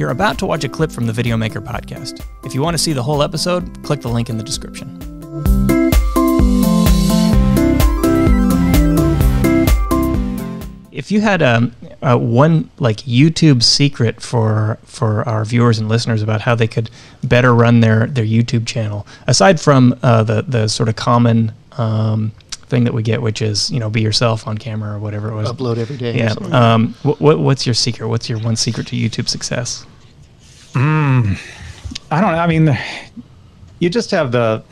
You're about to watch a clip from the Videomaker podcast. If you want to see the whole episode, click the link in the description. If you had um, uh, one like YouTube secret for for our viewers and listeners about how they could better run their their YouTube channel, aside from uh, the the sort of common um, thing that we get, which is you know be yourself on camera or whatever it was. Upload every day. Yeah. Um, what, what what's your secret? What's your one secret to YouTube success? Um, I don't know. I mean, you just have the,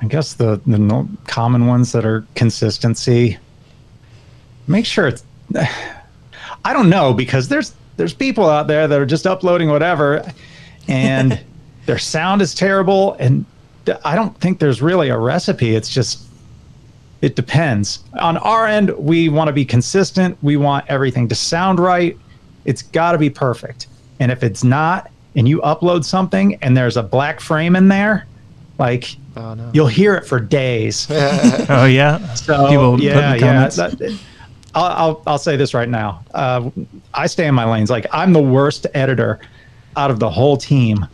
I guess the the common ones that are consistency. Make sure it's. I don't know because there's there's people out there that are just uploading whatever, and their sound is terrible, and I don't think there's really a recipe. It's just. It depends. On our end, we want to be consistent. We want everything to sound right. It's got to be perfect. And if it's not, and you upload something and there's a black frame in there, like Oh, no. you'll hear it for days. Oh yeah, So People yeah, yeah. that- I'll, I'll I'll say this right now. Uh, I stay in my lanes. Like I'm the worst editor out of the whole team,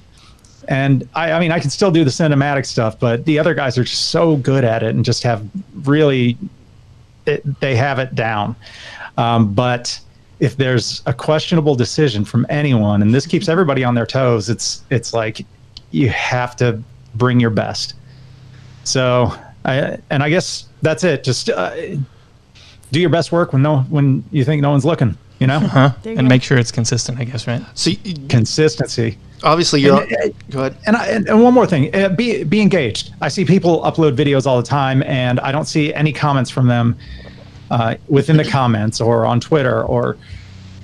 and I, I mean I can still do the cinematic stuff, but the other guys are just so good at it and just have really, it, they have it down. Um, but if there's a questionable decision from anyone, and this keeps everybody on their toes, it's it's like you have to bring your best. So, I, and I guess that's it. Just uh, do your best work when no when you think no one's looking. You know, huh? And go. make sure it's consistent. I guess right. So y- consistency. obviously you're. And, uh, go ahead. And, I, and, and one more thing, uh, be be engaged. I see people upload videos all the time, and I don't see any comments from them uh, within the comments or on Twitter or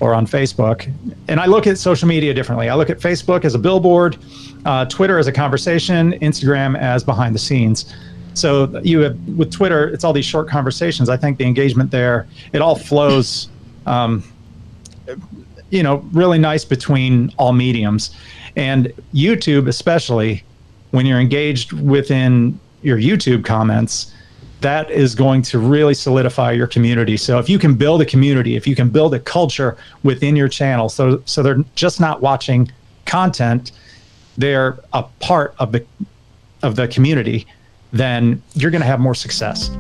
or on Facebook. And I look at social media differently. I look at Facebook as a billboard, uh, Twitter as a conversation, Instagram as behind the scenes. So you have with Twitter, it's all these short conversations. I think the engagement there, it all flows. Um, you know, really nice between all mediums. And YouTube, especially when you're engaged within your YouTube comments, that is going to really solidify your community. So if you can build a community, if you can build a culture within your channel, so so they're just not watching content, they're a part of the of the community, then you're going to have more success.